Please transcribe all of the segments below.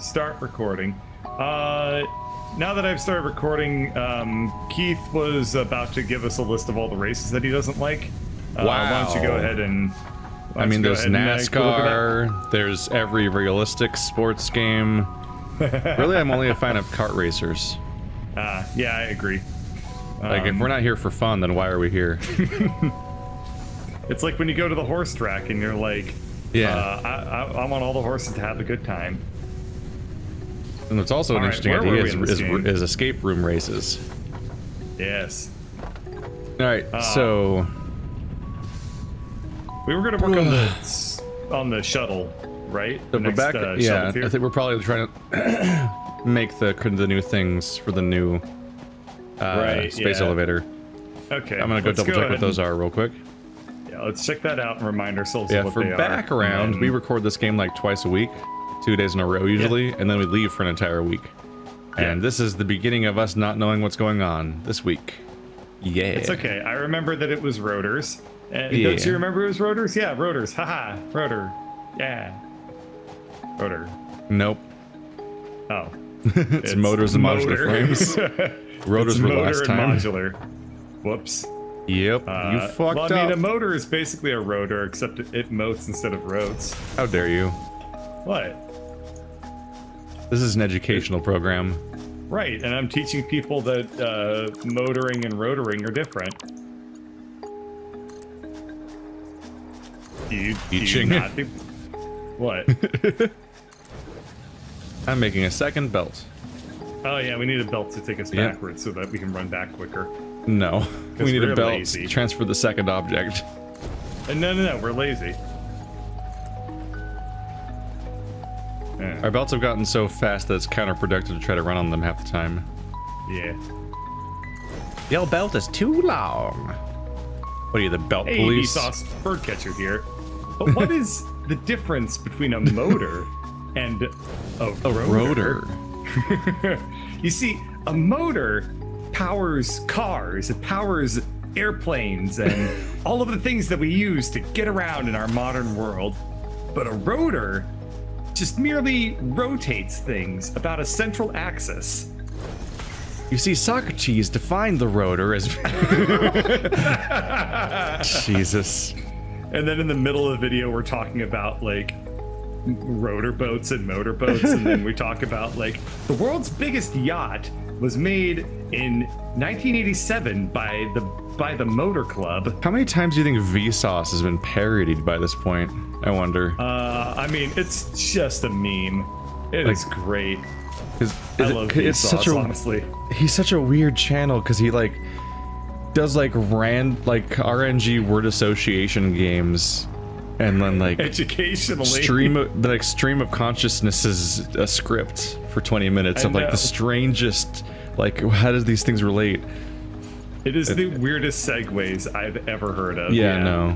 start recording. Uh, now that I've started recording, um, Keith was about to give us a list of all the races that he doesn't like. Uh, Why don't you go ahead and? I mean, there's and, uh, go over that? NASCAR, there's every realistic sports game. really, I'm only a fan of kart racers. Ah, yeah, I agree. Like, if Um, we're not here for fun, then why are we here? It's like when you go to the horse track and you're like, Yeah. uh, I, I, I want all the horses to have a good time. And it's also an All right, interesting idea is, is, is escape room races. Yes. All right, Uh, so We were gonna work on the on the shuttle, right? The So next, back. uh, yeah. I think we're probably trying to make the the new things for the new uh, Right, space yeah. elevator. Okay. I'm gonna go double check ahead what those are real quick. Yeah, let's check that out and remind ourselves Yeah, for they are. background, we record this game like twice a week, two days in a row usually, and then we leave for an entire week. And this is the beginning of us not knowing what's going on this week. Yeah. It's okay. I remember that it was rotors. And Yeah. Don't you remember it was rotors? Yeah, rotors. Haha, rotor. Yeah. Rotor. Nope. Oh. It's, motors and modular motor. frames. Rotors It's were motor last and modular. Whoops. Yep. Uh, you fucked well, I mean, a motor is basically a rotor, except it, it motes instead of roads. How dare you? What? This is an educational program. Right, and I'm teaching people that uh, motoring and rotoring are different. Do you, do you Teaching. not do- What? I'm making a second belt. Oh yeah, we need a belt to take us Yeah. backwards so that we can run back quicker. No, We need a belt. lazy. Transfer the second object. And no, no, no, we're lazy. Yeah. Our belts have gotten so fast that it's counterproductive to try to run on them half the time. yeah. Your belt is too long. What are you, the belt Hey, police? Vsauce birdcatcher here. But what is the difference between a motor and a, A rotor? rotor. you see, a motor powers cars, it powers airplanes, and all of the things that we use to get around in our modern world. But a rotor just merely rotates things about a central axis. You see, Socrates defined the rotor as. Jesus. And then in the middle of the video, we're talking about like rotor boats and motor boats, and then we talk about like the world's biggest yacht was made in 1987 by the by the Motor Club. How many times do you think Vsauce has been parodied by this point? I wonder. Uh, I mean, it's just a meme. It is great. 'Cause I it- love it's Vsauce, such a honestly. he's such a weird channel because he like does like rand like RNG word association games, and then like Educationally, stream of, the like stream of consciousness is a script for 20 minutes I of like know. the strangest like how does these things relate it is the weirdest segues I've ever heard of. yeah, no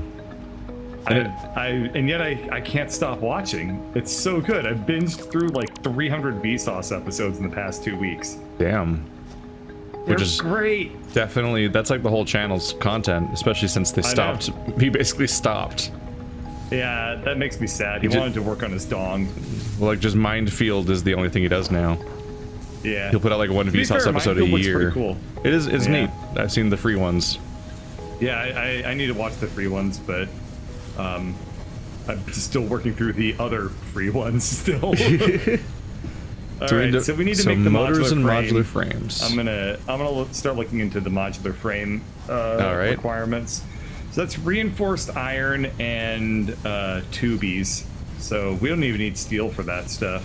I, And it- I and yet I, I can't stop watching. It's so good. I've binged through like 300 Vsauce episodes in the past two weeks. damn They're which is great. definitely that's like the whole channel's content especially since they stopped he basically stopped Yeah, that makes me sad. He, He wanted to work on his dong. like just Mindfield is the only thing he does now Yeah. he'll put out like one Vsauce episode Mindfield a year pretty cool. it is it's Yeah. neat I've seen the free ones Yeah, I, I, I need to watch the free ones, but um, I'm still working through the other free ones still. All So we right, need to- so we need to so make the motors modular and frame. modular frames I'm gonna I'm gonna look, start looking into the modular frame uh, right. requirements. So that's reinforced iron and uh, tubies. So we don't even need steel for that stuff.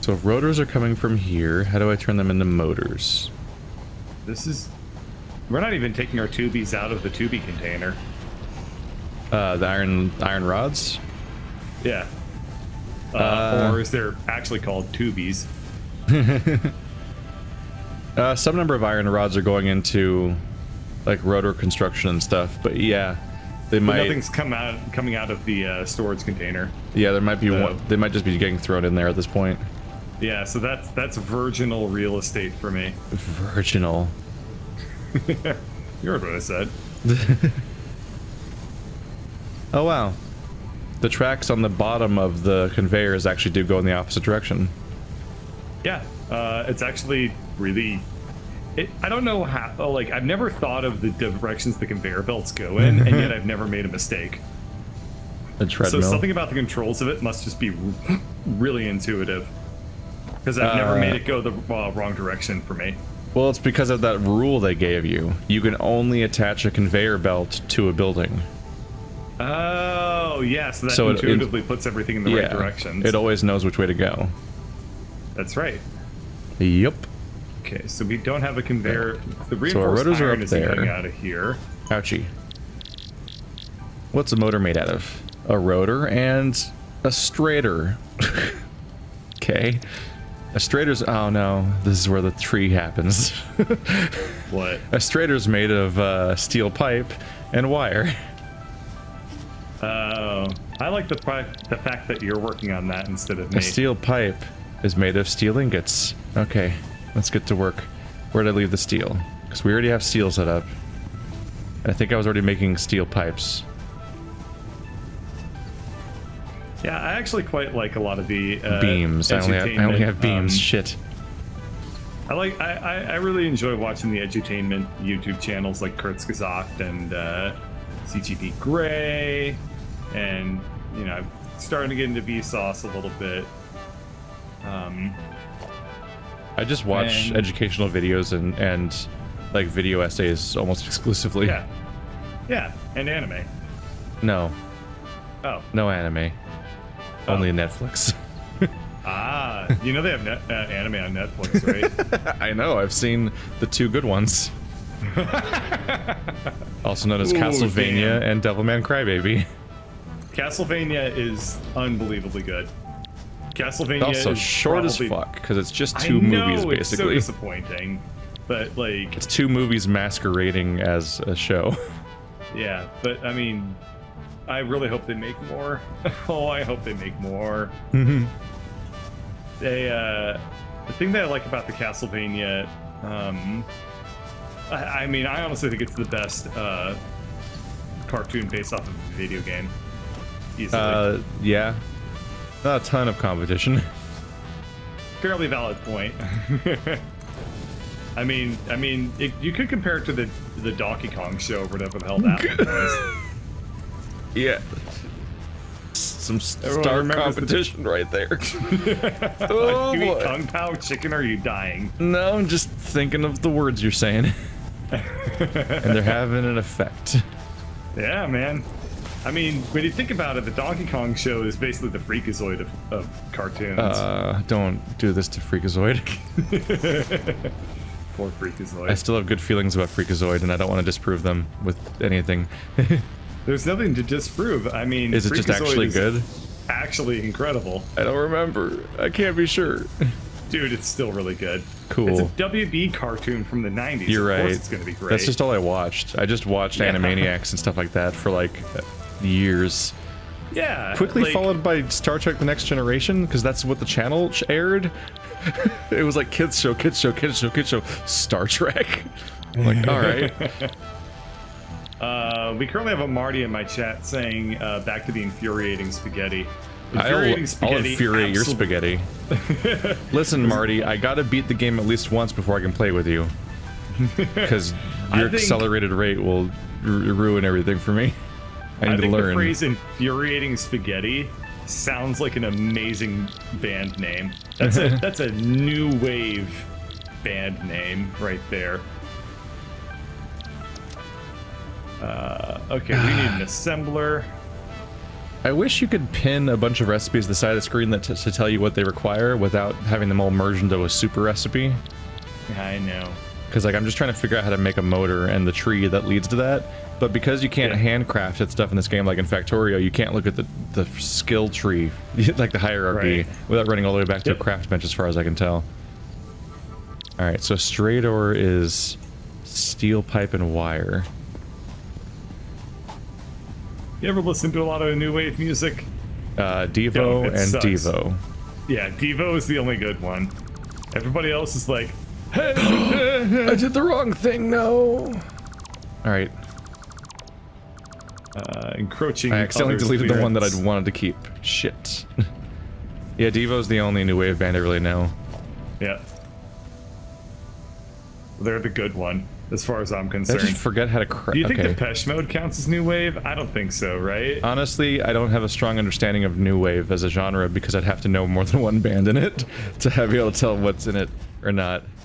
so if rotors are coming from here how do I turn them into motors This is we're not even taking our tubies out of the tubie container. uh the iron iron rods Yeah. Uh, Uh, or is there actually called tubies? Uh, some number of iron rods are going into like rotor construction and stuff, but yeah, they might. nothing's come out coming out of the uh, storage container. Yeah, there might be one. They might just be getting thrown in there at this point. Yeah, so that's that's virginal real estate for me. Virginal. You heard what I said. Oh wow. the tracks on the bottom of the conveyors actually do go in the opposite direction. Yeah, uh, it's actually really. It, I don't know how. oh, Like, I've never thought of the directions the conveyor belts go in, and yet I've never made a mistake. The So something about the controls of it must just be really intuitive. Because I've never Uh, made it go the uh, wrong direction for me. well, it's because of that rule they gave you. You can only attach a conveyor belt to a building. Oh, yeah, so that So it- it- intuitively puts everything in the right direction. It always knows which way to go. That's right. Yep. Okay, so we don't have a conveyor. The our reinforced rotors are iron up isn't coming there. out of here. Ouchie. What's a motor made out of? A rotor and a stator. okay. A stator's. Oh no, this is where the tree happens. What? a stator's made of uh, steel pipe and wire. Oh, I like the the fact that you're working on that instead of me. A steel pipe is made of steel ingots. Okay, let's get to work. Where'd I leave the steel? Because we already have steel set up. I think I was already making steel pipes. Yeah, I actually quite like a lot of the uh, beams. I only have, I only have beams. um, Shit. I like. I, I, I really enjoy watching the edutainment YouTube channels like Kurt Kurzgesagt and uh, CGP Grey, and you know, I'm starting to get into Vsauce a little bit. Um, I just watch and- educational videos and and like video essays almost exclusively. yeah, yeah, and anime. No, Oh, no anime. Oh. Only Netflix. ah, you know they have net, uh, anime on Netflix, right? I know. I've seen the two good ones. also known as Ooh, Castlevania damn. and Devilman Crybaby. Castlevania is unbelievably good. Castlevania Also is short as fuck because it's just I two know, movies It's so basically. disappointing, but like, It's two movies masquerading as a show. yeah. But I mean, I really hope they make more. oh, I hope they make more. They, uh, the thing that I like about the Castlevania, um, I, I mean, I honestly think it's the best uh, cartoon based off of a video game. Easily. Uh, yeah. Not a ton of competition. fairly valid point. I mean, I mean, it, you could compare it to the the Donkey Kong show, or whatever the hell that was. Yeah. Some Everyone star remembers the- competition right there. oh you eat boy. Kung Pao chicken, or are you dying? No, I'm just thinking of the words you're saying. and they're having an effect. Yeah, man. I mean, when you think about it, the Donkey Kong show is basically the Freakazoid of, of cartoons. Uh, don't do this to Freakazoid. Poor Freakazoid. I still have good feelings about Freakazoid, and I don't want to disprove them with anything. There's nothing to disprove. I mean, Is it just Freakazoid actually good? Actually incredible, I don't remember. I can't be sure. dude. It's still really good. Cool. It's a WB cartoon from the '90s. You're of right. Course it's gonna be great. That's just all I watched. I just watched Yeah. Animaniacs and stuff like that for like years. yeah. Quickly like- followed by Star Trek: The Next Generation because that's what the channel aired. it was like kids show, kids show, kids show, kids show. Star Trek. I'm like, all right. Uh, we currently have a Marty in my chat saying, uh, "Back to the infuriating spaghetti." I'll, Infuriating I'll spaghetti. infuriate your spaghetti. Listen, Marty, I gotta beat the game at least once before I can play with you. Because your think- accelerated rate will r- ruin everything for me. I I need to think the phrase "infuriating spaghetti" sounds like an amazing band name. That's a that's a new wave band name right there. Uh, okay, we need an assembler. I wish you could pin a bunch of recipes to the side of the screen that to tell you what they require without having them all merged into a super recipe. I know. Because like I'm just trying to figure out how to make a motor and the tree that leads to that. But because you can't Yeah. handcraft it stuff in this game, like in Factorio, you can't look at the, the skill tree, like the hierarchy, Right. without running all the way back to Yep. a craft bench, as far as I can tell. All right, so stator is steel pipe and wire. You ever listen to a lot of new wave music? Uh, Devo and sucks. Devo. Yeah, Devo is the only good one. Everybody else is like, I did the wrong thing, no. All right. Uh, encroaching. I accidentally others' deleted the one that. I'd wanted to keep. Shit. yeah, Devo's the only new wave band I really know. Yeah. They're the good one, as far as I'm concerned. I concerned. just forget how to cra- Do you think okay. Depeche Mode counts as new wave? I don't think so, right? Honestly, I don't have a strong understanding of new wave as a genre because I'd have to know more than one band in it to have be able to tell what's in it or not.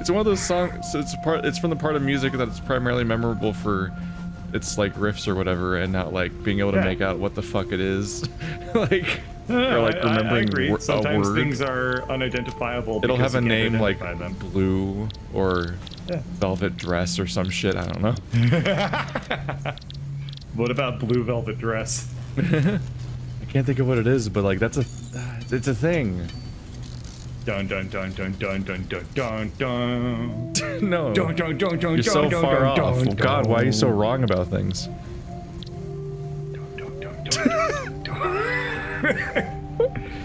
It's one of those songs. It's part. It's from the part of music that's primarily memorable for its like riffs or whatever, and not like being able to Yeah. make out what the fuck it is. like or like I- I- remembering I, agree. wor- Sometimes things are unidentifiable. It'll have a name like them. blue or Yeah. velvet dress or some shit. I don't know. What about Blue Velvet Dress? I can't think of what it is, but like that's a. It's a thing. Dun dun dun dun dun dun dun dun dun. no. Dun dun dun dun You're so dun, far dun, off. dun, Well, God, why are you so wrong about things?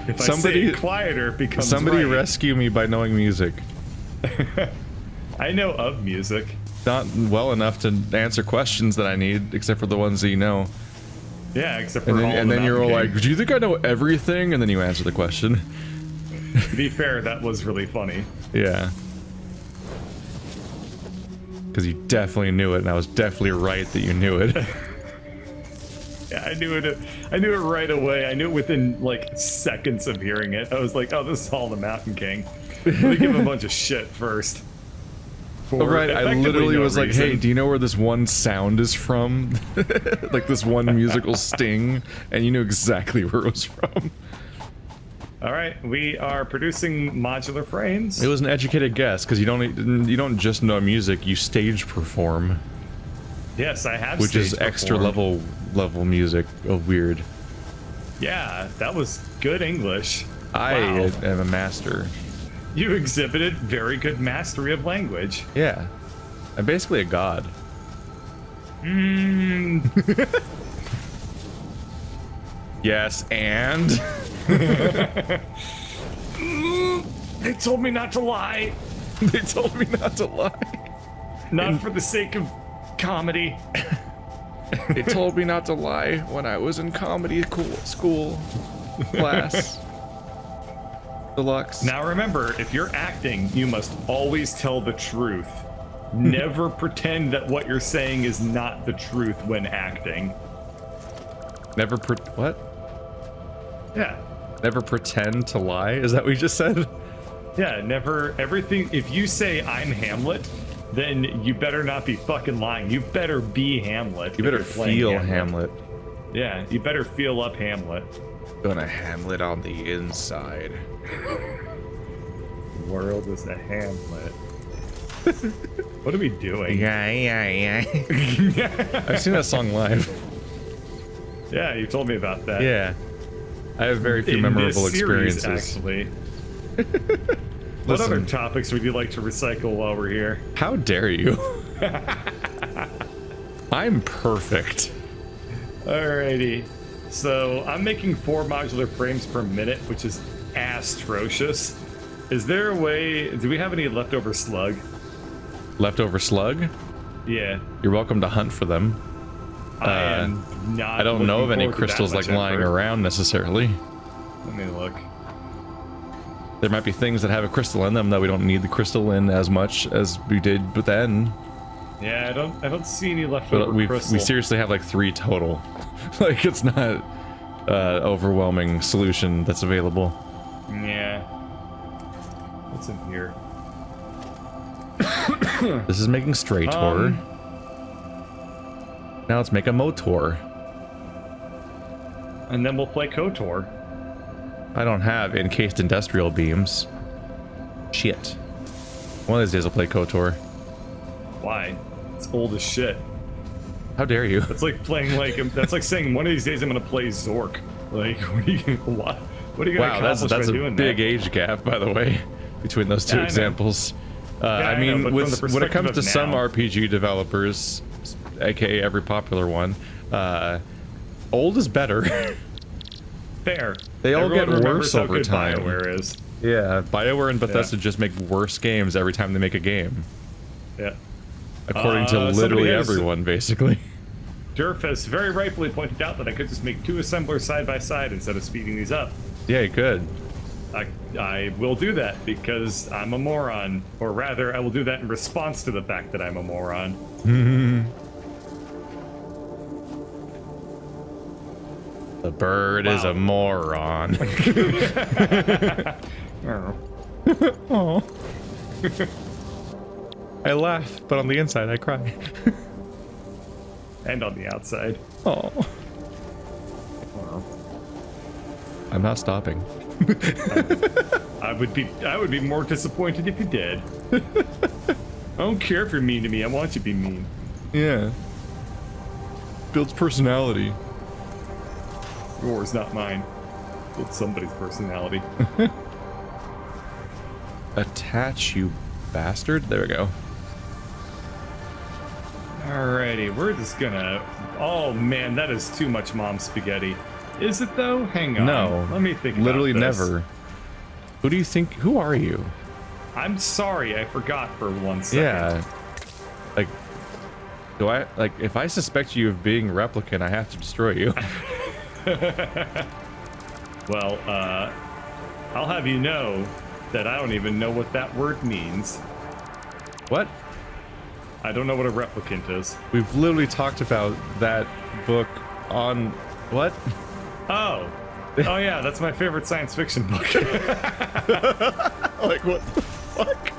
If I Somebody- say it quieter, becomes Somebody right. rescue me by knowing music. I know of music. Not well enough to answer questions that I need, except for the ones that you know. Yeah, except for And then, Hall of and the then you're all like, "Do you think I know everything?" And then you answer the question. To be fair, that was really funny. Yeah. Because you definitely knew it, and I was definitely right that you knew it. Yeah, I knew it. I knew it right away. I knew it within like seconds of hearing it. I was like, "Oh, this is all the Mountain King." Let me give him a bunch of shit first. Oh, right, I literally no was like, "Hey, do you know where this one sound is from? like this one musical sting?" And you knew exactly where it was from. All right, we are producing modular frames. It was an educated guess because you don't you don't just know music; you stage perform, yes, I have. which is stage extra performed. level level music of weird. Yeah, that was good English. I Wow. am a master. You exhibited very good mastery of language. Yeah, I'm basically a god. Mm, Yes, and they told me not to lie, they told me not to lie. not for the sake of comedy. They told me not to lie when I was in comedy school class. Deluxe. Now remember, if you're acting, you must always tell the truth. Never pretend that what you're saying is not the truth when acting. Never pre- what? Yeah. Never pretend to lie? Is that what you just said? Yeah, never everything if you say I'm Hamlet, then you better not be fucking lying. You better be Hamlet. You better feel Hamlet. Yeah, you better feel up Hamlet. Gonna Hamlet on the inside. World is a Hamlet. what are we doing? Yeah, yeah, yeah. I've seen that song live. Yeah, you told me about that. Yeah. I have very few In memorable this series, experiences. actually. what Listen. other topics would you like to recycle while we're here? How dare you? I'm perfect. Alrighty. So I'm making four modular frames per minute, which is atrocious. Is there a way? Do we have any leftover slug? Leftover slug? Yeah. You're welcome to hunt for them. I not. I don't know of any forward to that crystals like lying effort. around necessarily. Let me look. There might be things that have a crystal in them that we don't need the crystal in as much as we did but then. Yeah, I don't. I don't see any leftover But we crystal. we seriously have like three total. like it's not uh, overwhelming solution that's available. Yeah. What's in here? This is making straight Um, now let's make a Motor. And then we'll play Kotor. I don't have encased industrial beams. Shit. One of these days I'll play KOTOR. Why? It's old as shit. How dare you? That's like playing like that's like saying one of these days I'm gonna play Zork. Like what are you what? What are you gonna Wow, that's accomplish that's a big that? age gap, by the way, between those two Yeah, I examples. Uh, I I mean, but from with, when it comes to of some RPG developers, aka every popular one, uh, old is better. Fair. They all Everyone get worse over time. BioWare is. yeah, Bioware and Bethesda just make worse games every time they make a game, Yeah. according Uh, to literally everyone, basically. Durf has very rightfully pointed out that I could just make two assemblers side by side instead of speeding these up. Yeah, you could. I, I will do that because I'm a moron. Or rather, I will do that in response to the fact that I'm a moron. The bird is a moron. Oh. I laugh, but on the inside I cry. And on the outside. Oh. I'm not stopping. I would be I would be more disappointed if you did. I don't care if you're mean to me. I want you to be mean. Yeah. Builds personality. Yours, not mine. It's somebody's personality. Attach, you bastard. There we go. Alrighty, we're just gonna. Oh man, that is too much mom spaghetti. Is it though? Hang on. No. Let me think. Literally never. Who do you think? Who are you? I'm sorry, I forgot for one second. Yeah. Like, do I like if I suspect you of being replicant, I have to destroy you. Well, uh, I'll have you know that I don't even know what that word means. what? I don't know what a replicant is. We've literally talked about that book on what? Oh. Oh yeah, that's my favorite science fiction book. Like what the fuck?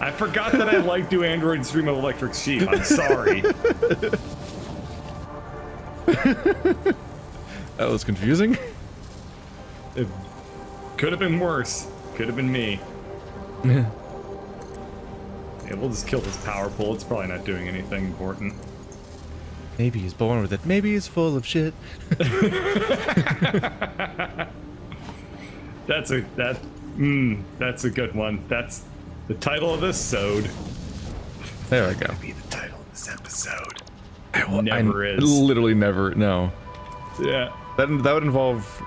I forgot that I like Do Androids Dream of Electric Sheep. I'm sorry. That was confusing. It could have been worse. Could have been me. Yeah. Yeah, we'll just kill this power pole. It's probably not doing anything important. Maybe he's born with it. Maybe he's full of shit. That's a that mm, that's a good one. That's the title of this sode. There we go. Be the title of this episode. I, will, Never I is. Literally never. No. Yeah. That that would involve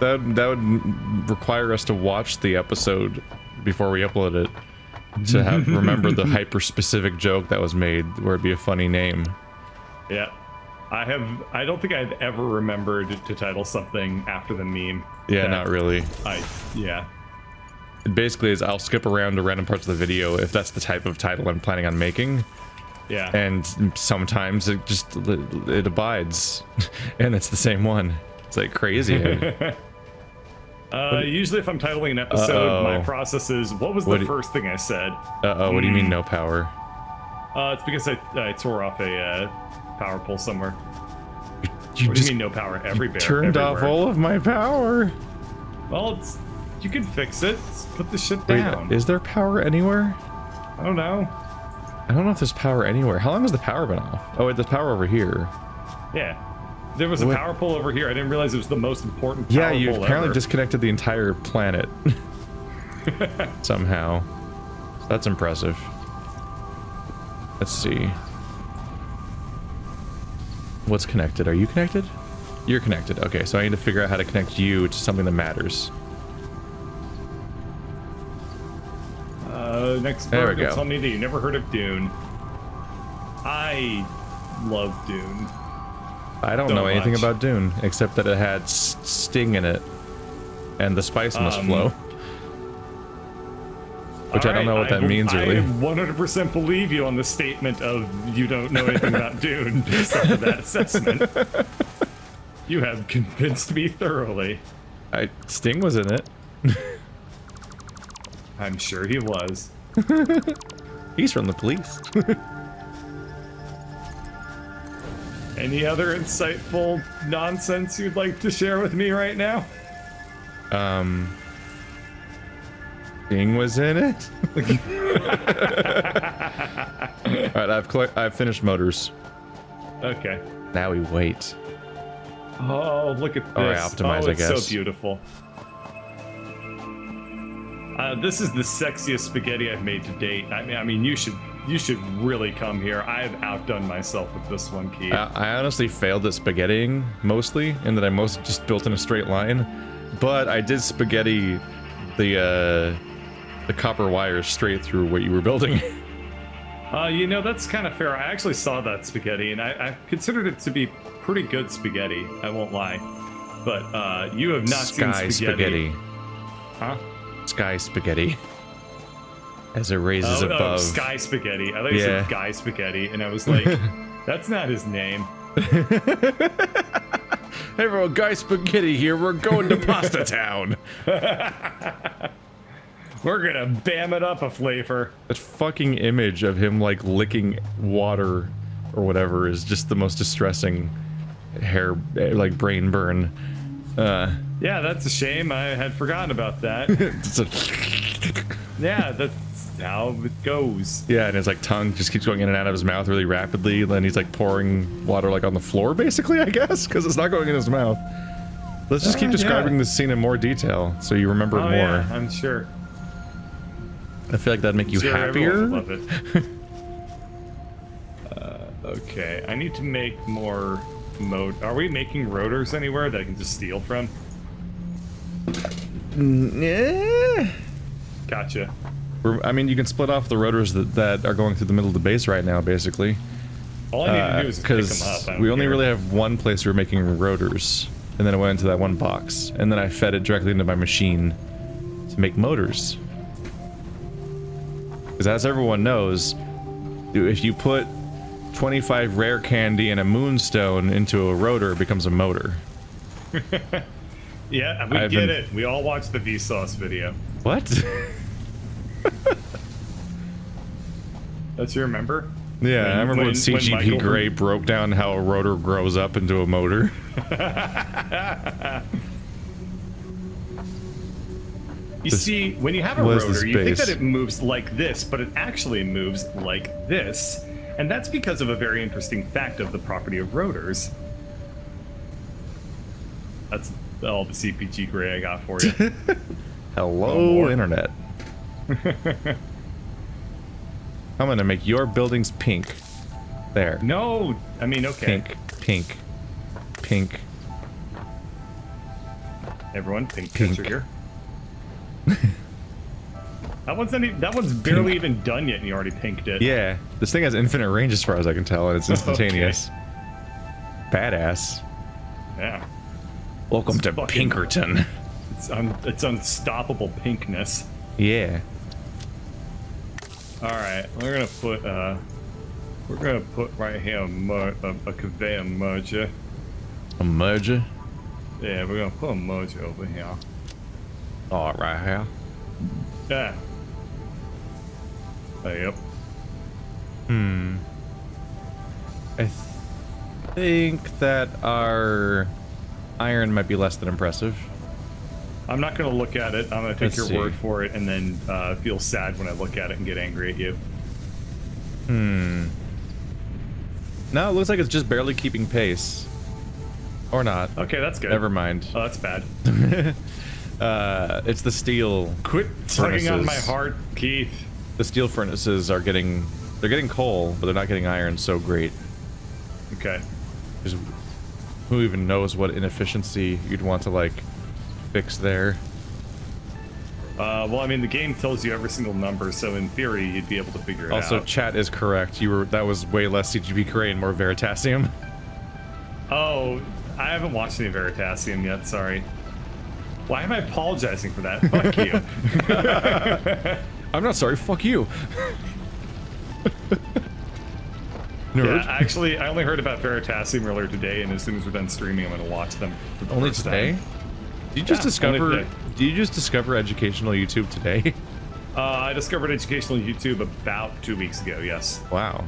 that that would require us to watch the episode before we upload it to have remember the hyper specific joke that was made where it'd be a funny name. Yeah. I have I don't think I've ever remembered to title something after the meme. Yeah, not really. I yeah. It basically is I'll skip around to random parts of the video if that's the type of title I'm planning on making, Yeah. and sometimes it just it abides, and it's the same one. It's like crazy. uh, usually if I'm titling an episode, my Uh-oh. process is what was What the first thing I said? uh oh, what do you mean no power? Uh, it's because I, I tore off a uh, power pole somewhere. You What do you mean no power? Everywhere. turned off all of my power. Well, it's, you can fix it. Just put the shit Wait, down. is there power anywhere? I don't know. I don't know if there's power anywhere. How long has the power been off? Oh, wait, there's power over here. Yeah. There was a What? power pole over here. I didn't realize it was the most important power Yeah, you pole apparently ever. disconnected the entire planet somehow. So that's impressive. Let's see. What's connected? Are you connected? You're connected. Okay, so I need to figure out how to connect you to something that matters. Uh, next There will go. tell me that you never heard of Dune. I love Dune. I don't So know anything much. about Dune except that it had sting in it, and the spice must Um, flow. Which I don't know what that means, really. I 100% believe you on the statement of you don't know anything about Dune based off of that assessment. You have convinced me thoroughly. I, Sting was in it. I'm sure he was. He's from the police. Any other insightful nonsense you'd like to share with me right now? Um, Ding was in it. All right, I've collect- I've finished motors. Okay. Now we wait. Oh, look at this. All right, optimize, oh, I it's guess. so beautiful. Uh, this is the sexiest spaghetti I've made to date. I mean, I mean, you should you should really come here. I have outdone myself with this one, Keith. I, I honestly failed at spaghettiing mostly, in that I mostly just built in a straight line. But I did spaghetti the uh, the copper wires straight through what you were building. Uh, you know, that's kind of fair. I actually saw that spaghetti, and I, I considered it to be pretty good spaghetti. I won't lie. But uh, you have not Sky seen spaghetti. spaghetti. Huh? Sky spaghetti. As it raises Oh, oh, above. Sky Spaghetti. I thought you Yeah. said Guy Spaghetti, and I was like, that's not his name. Hey everyone, Guy Spaghetti here. We're going to Pasta Town. We're gonna bam it up a flavor. That fucking image of him like licking water or whatever is just the most distressing hair, eh, like brain burn. Uh, Yeah, that's a shame. I had forgotten about that. a, yeah, that's how it goes. yeah, and his like tongue just keeps going in and out of his mouth really rapidly. Then he's like pouring water like on the floor, basically, I guess, because it's not going in his mouth. Let's just keep Uh, describing yeah. this scene in more detail so you remember it Oh more. yeah, I'm sure. I feel like that'd make you sure happier. love it. uh, okay, I need to make more mode. Are we making rotors anywhere that I can just steal from? Yeah. Gotcha. We're- I mean, you can split off the rotors that, that are going through the middle of the base right now, basically. All I need to do is pick them up. I Uh, we only care. really have one place we're making rotors, and then it went into that one box, and then I fed it directly into my machine to make motors. Because as everyone knows, if you put 25 rare candy and a moonstone into a rotor, becomes a motor. Yeah, we I've get been- it. We all watched the Vsauce video. What? Don't you remember? yeah, When- I remember when, when- when CGP Michael- Grey broke down how a rotor grows up into a motor. You This- see, when you have a rotor, you think that it moves like this, but it actually moves like this. And that's because of a very interesting fact of the property of rotors. That's all the CPG gray I got for you. Hello, internet. I'm gonna make your buildings pink. There. no, I mean, okay. Pink, pink, pink. Everyone, pink, Pink. picture here. that one's not even, that one's barely even done yet, and you already pinked it. Yeah, this thing has infinite range as far as I can tell, and it's instantaneous. Badass. Yeah. Welcome It's to fucking- Pinkerton. It's un, it's unstoppable pinkness. Yeah. All right, we're gonna put uh, we're gonna put right here a, mer- a, a conveyor merger. A merger. Yeah, we're gonna put a merger over here. All right, here. Yeah. Uh, yep. Hmm. I th- think that our iron might be less than impressive. I'm not gonna look at it. I'm gonna take Let's your see. word for it, and then uh, feel sad when I look at it and get angry at you. Hmm. No, it looks like it's just barely keeping pace. Or not. Okay, that's good. Never mind. Oh, that's bad. Uh, it's the steel. Quit tugging on my heart, Keith. The steel furnaces are getting. They're getting coal, but they're not getting iron so great. Okay. who even knows what inefficiency you'd want to like fix there? Uh, well, I mean, the game tells you every single number, so in theory, you'd be able to figure it Also, out. Also, chat is correct. You were that was way less CGP Grey and more Veritasium. Oh, I haven't watched any Veritasium yet. Sorry. Why am I apologizing for that? Fuck you. I'm not sorry. Fuck you. Yeah, actually, I only heard about Veritasium earlier today, and as soon as we're done streaming, I'm gonna watch them. For the Only first today? time. Did you just Yeah, discover? Did you just discover educational YouTube today? Uh, I discovered educational YouTube about two weeks ago. Yes, wow.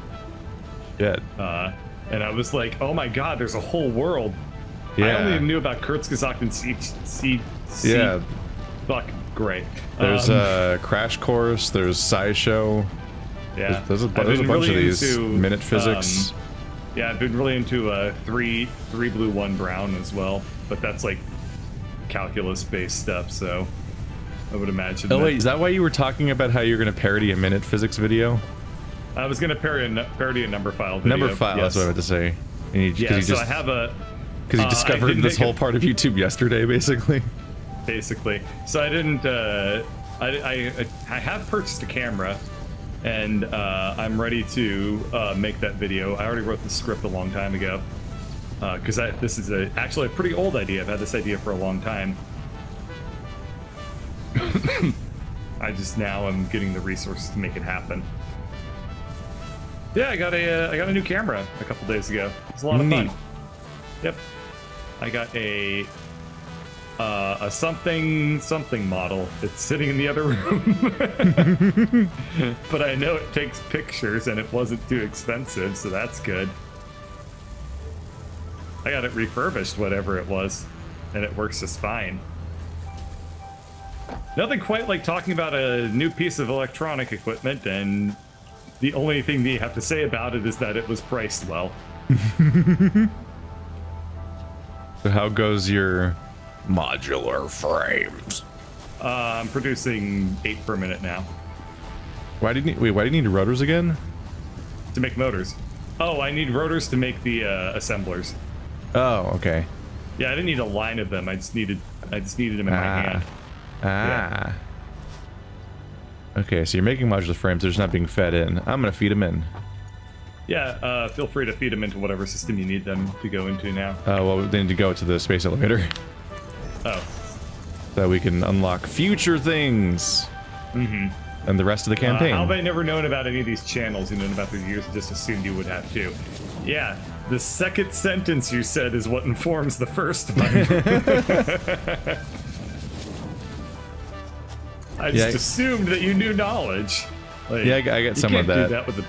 Shit. uh, and I was like, "Oh my god, there's a whole world." Yeah. I only knew about Kurzgesagt and C. C. C Yeah. Fuck, great. There's Um, a crash course. There's SciShow. Yeah. There's, there's a, there's a bunch really of these. into, Minute physics. um, Yeah, I've been really into uh, three three blue one brown as well, but that's like calculus based stuff. So I would imagine. Oh that- wait, is that why you were talking about how you're gonna parody a minute physics video? I was gonna parody a, parody a Numberphile. Video, Numberphile. Yes. That's what I meant to say. And you, Yeah, you so just I have a because you uh, discovered this make a- whole part of YouTube yesterday, basically. basically. So I didn't. Uh, I, I I have purchased a camera, and uh, I'm ready to uh, make that video. I already wrote the script a long time ago because I this is a actually a pretty old idea. I've had this idea for a long time. I just now am getting the resources to make it happen. Yeah, I got a uh, I got a new camera a couple days ago. It's a lot of Neat. fun. Yep. I got a uh, a something something model. It's sitting in the other room. but I know it takes pictures and it wasn't too expensive, so that's good. I got it refurbished, whatever it was, and it works just fine. Nothing quite like talking about a new piece of electronic equipment, and the only thing that you have to say about it is that it was priced well. So how goes your modular frames? Uh, I'm producing eight per minute now Why did you wait? Why do you need rotors again? to make motors. Oh, I need rotors to make the uh, assemblers. Oh, okay. Yeah, I didn't need a line of them. I just needed, I just needed them in my Ah. hand. Ah. Okay, so you're making modular frames. They're just not being fed in. I'm gonna feed them in. Yeah, uh, feel free to feed them into whatever system you need them to go into now. Uh, well, they need to go to the space elevator Oh, that we can unlock future things. Mm-hmm. And the rest of the uh, campaign. how have I never known about any of these channels? You known about these years just assumed you would have too. Yeah, the second sentence you said is what informs the first one. I just Yeah. assumed that you knew knowledge. Like, Yeah, I get- I get some of that. that with the,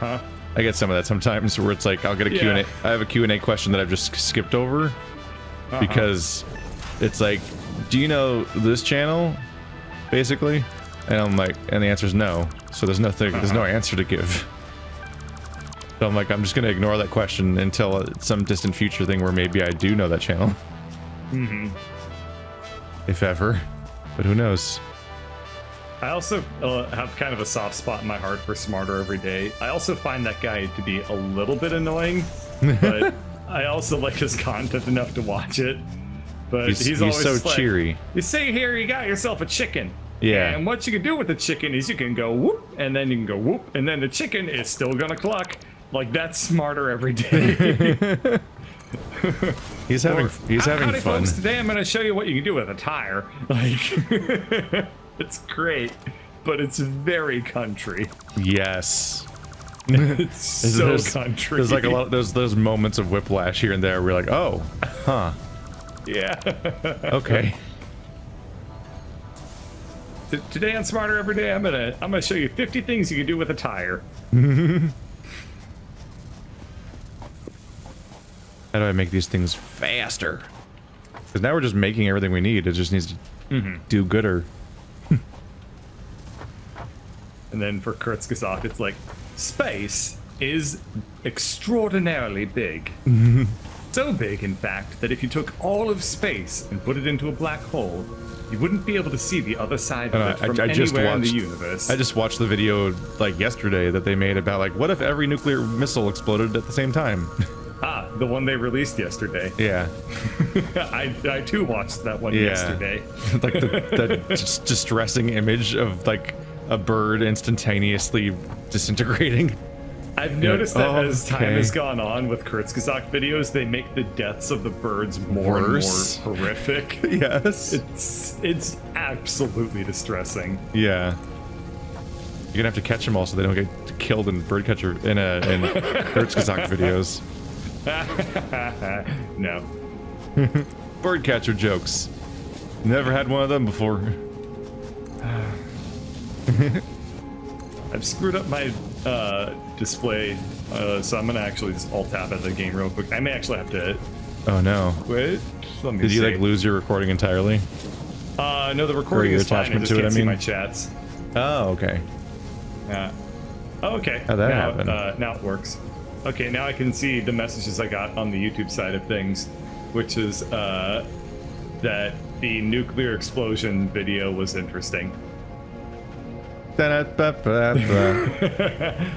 huh? I get some of that sometimes where it's like I'll get a Yeah. Q&A. I have a Q&A question that I've just skipped over Uh-huh. because it's like, do you know this channel? Basically. And I'm like, and the answer is no. So there's nothing, there's no Uh-huh. answer to give. So I'm like, I'm just gonna ignore that question until some distant future thing where maybe I do know that channel. Mm-hmm. If ever. But who knows? I also uh, have kind of a soft spot in my heart for Smarter Every Day. I also find that guy to be a little bit annoying, but I also like his content enough to watch it. But He's, he's, he's, always so like, cheery. You see here, you got yourself a chicken. Yeah. And what you can do with the chicken is you can go whoop, and then you can go whoop, and then the chicken is still gonna cluck. Like that's smarter every day. He's having Or, he's having howdy, fun. Folks, today I'm going to show you what you can do with a tire. Like, it's great, but it's very country. Yes. It's so there's, country. There's like a lot. There's those moments of whiplash here and there. Where you're like, oh, huh, Yeah. okay. Today on Smarter Every Day, I'm gonna I'm gonna show you 50 things you can do with a tire. How do I make these things faster? Because now we're just making everything we need. It just needs to Mm-hmm. do gooder. And then for Kurzgesagt, it's like space is extraordinarily big. So big, in fact, that if you took all of space and put it into a black hole, you wouldn't be able to see the other side of it I- from I just anywhere in the universe. I just watched the video like yesterday that they made about like what if every nuclear missile exploded at the same time? ah, the one they released yesterday. yeah, I, I too watched that one Yeah. yesterday. like the, the distressing image of like a bird instantaneously disintegrating. I've noticed that "Oh, as time okay." has gone on with Kurzgesagt videos, they make the deaths of the birds more Worse. and more horrific. Yes. It's it's absolutely distressing. Yeah. You're gonna have to catch them all so they don't get killed in birdcatcher in a in Kurzgesagt videos. no. Birdcatcher jokes. Never had one of them before. I've screwed up my uh, display, uh, so I'm gonna actually just alt tab out of the game real quick. I may actually have to Oh no. wait. Let me Did you like lose your recording entirely? Uh, no, the recording is fine. I attachment just to it, can't I see mean? my chats. Oh, okay. Yeah. Oh, okay. How'd that now, happen? Uh, now it works. Okay, now I can see the messages I got on the YouTube side of things, which is uh, that the nuclear explosion video was interesting.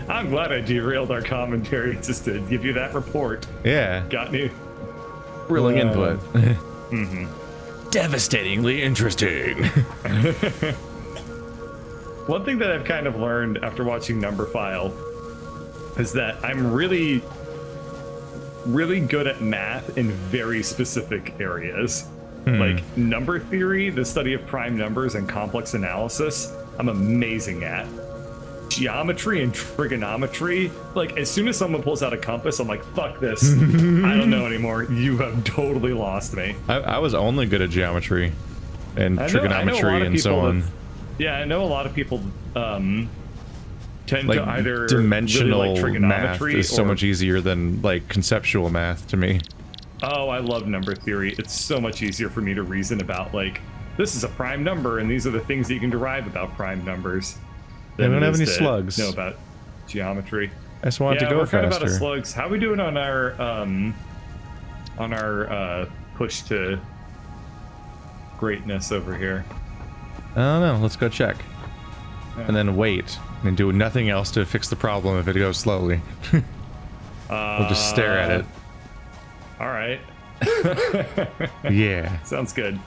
I'm glad I derailed our commentary just to give you that report. yeah, Got me. thrilling Uh, input. Devastatingly interesting. One thing that I've kind of learned after watching Numberphile is that I'm really, really good at math in very specific areas. Like number theory, the study of prime numbers and complex analysis, I'm amazing at. Geometry and trigonometry, like as soon as someone pulls out a compass, I'm like, fuck this. I don't know anymore. You have totally lost me. I, I was only good at geometry and know- I know a trigonometry and so on. that- Yeah, I know a lot of people um, tend Like to either dimensional really like math trigonometry is so much easier than like conceptual math to me. Oh, I love number theory. It's so much easier for me to reason about like this is a prime number and these are the things that you can derive about prime numbers. They don't have any slugs. Know about geometry. I just wanted yeah, to go we're faster. out slugs. How are we doing on our um on our uh push to greatness over here? I don't know. Let's go check. And then wait and do nothing else to fix the problem if it goes slowly. we'll just stare at it. All right. Yeah. Sounds good.